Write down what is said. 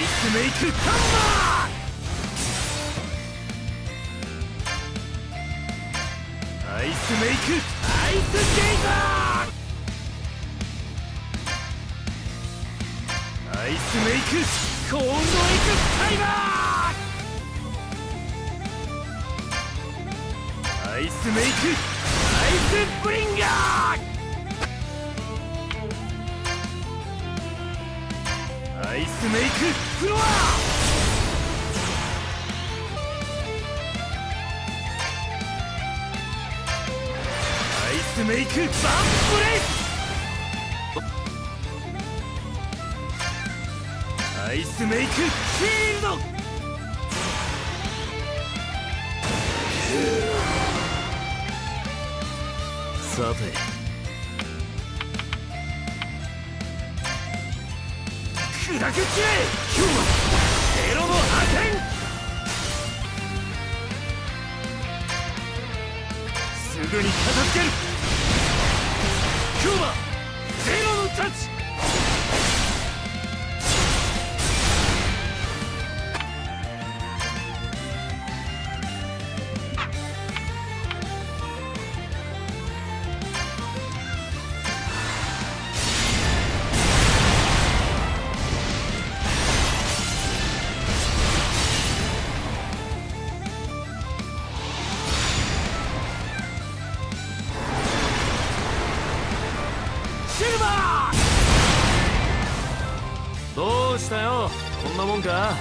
スメイクハンマーアイスメイクアイスゲイザーアイスメイクコーンドエクスタイマーアイスメイクアイスブリンガーアイスメイクフロア。アイスメイクバンブレイアイスメイクシールド。さて砕け散れ今日はゼロの破天。すぐに片付ける。今日はシルバー！どうしたよ？こんなもんか？